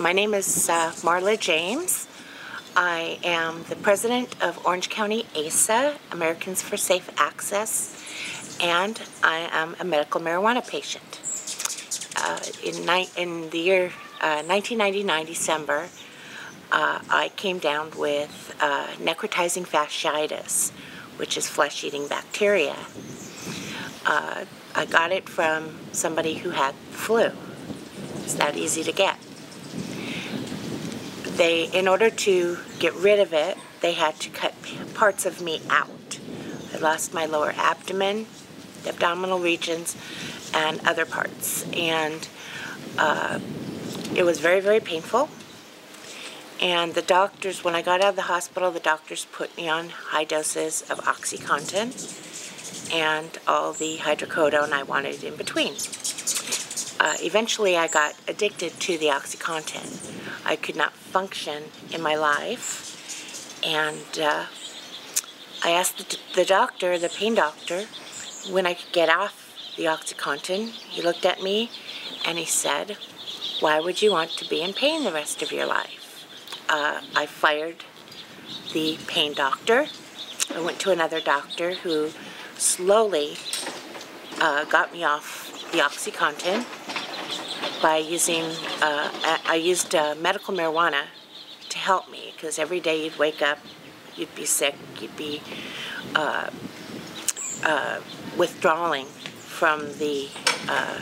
My name is uh, Marla James. I am the president of Orange County ASA, Americans for Safe Access, and I am a medical marijuana patient. Uh, in, in, the year uh, 1999, December, uh, I came down with uh, necrotizing fasciitis, which is flesh-eating bacteria. Uh, I got it from somebody who had flu. It's that easy to get they, in order to get rid of it, they had to cut parts of me out. I lost my lower abdomen, the abdominal regions, and other parts. And uh, it was very, very painful. And the doctors, when I got out of the hospital, the doctors put me on high doses of OxyContin and all the hydrocodone I wanted in between. Uh, eventually, I got addicted to the OxyContin. I could not function in my life. And uh, I asked the, the doctor, the pain doctor, when I could get off the OxyContin. He looked at me and he said, why would you want to be in pain the rest of your life? Uh, I fired the pain doctor. I went to another doctor who slowly uh, got me off the OxyContin by using, uh, I used uh, medical marijuana to help me because every day you'd wake up, you'd be sick, you'd be uh, uh withdrawing from the uh,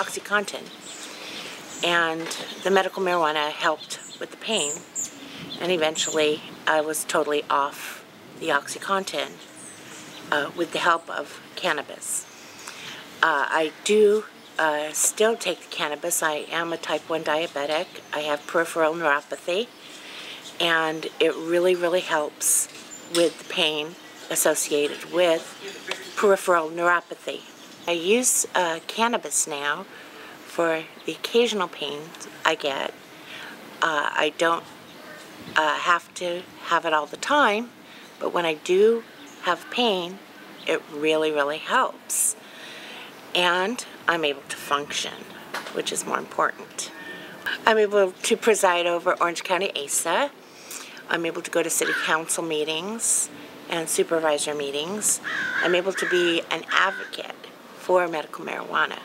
OxyContin. And the medical marijuana helped with the pain. And eventually I was totally off the OxyContin uh, with the help of cannabis. I do uh, still take the cannabis. I am a type 1 diabetic. I have peripheral neuropathy, and it really, really helps with the pain associated with peripheral neuropathy. I use uh, cannabis now for the occasional pain I get. Uh, I don't uh, have to have it all the time, but when I do have pain, it really, really helps and I'm able to function, which is more important. I'm able to preside over Orange County ASA. I'm able to go to city council meetings and supervisor meetings. I'm able to be an advocate for medical marijuana.